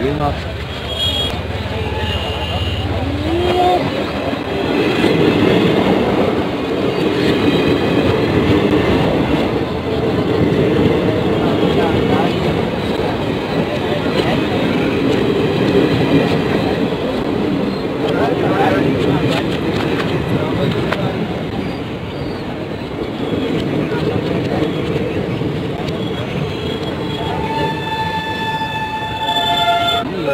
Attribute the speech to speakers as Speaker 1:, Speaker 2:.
Speaker 1: 赢